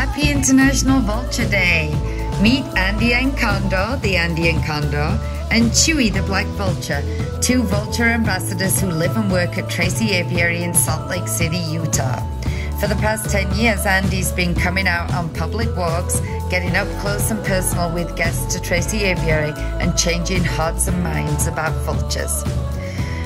Happy International Vulture Day! Meet Andy N. Condor, the Andean Condor, and Chewie the Black Vulture, two vulture ambassadors who live and work at Tracy Aviary in Salt Lake City, Utah. For the past 10 years, Andy's been coming out on public walks, getting up close and personal with guests to Tracy Aviary, and changing hearts and minds about vultures.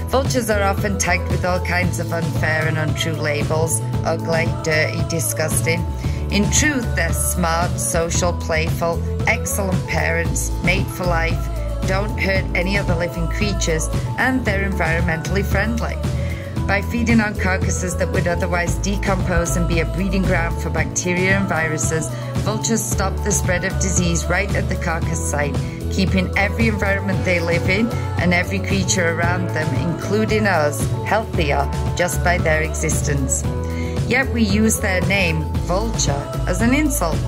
Vultures are often tagged with all kinds of unfair and untrue labels ugly, dirty, disgusting. In truth, they're smart, social, playful, excellent parents, made for life, don't hurt any other living creatures, and they're environmentally friendly. By feeding on carcasses that would otherwise decompose and be a breeding ground for bacteria and viruses, vultures stop the spread of disease right at the carcass site, keeping every environment they live in and every creature around them, including us, healthier just by their existence. Yet we use their name, vulture, as an insult.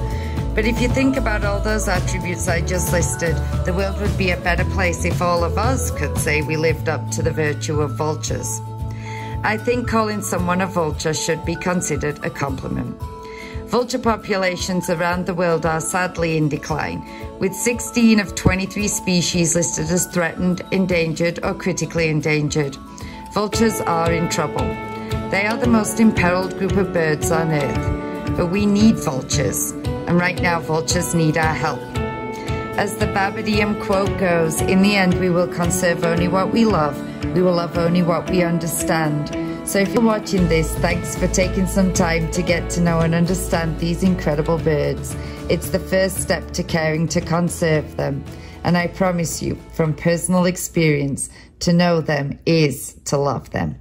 But if you think about all those attributes I just listed, the world would be a better place if all of us could say we lived up to the virtue of vultures. I think calling someone a vulture should be considered a compliment. Vulture populations around the world are sadly in decline, with 16 of 23 species listed as threatened, endangered, or critically endangered. Vultures are in trouble. They are the most imperiled group of birds on Earth, but we need vultures, and right now vultures need our help. As the Baba Dioum quote goes, in the end we will conserve only what we love, we will love only what we understand. So if you're watching this, thanks for taking some time to get to know and understand these incredible birds. It's the first step to caring to conserve them. And I promise you, from personal experience, to know them is to love them.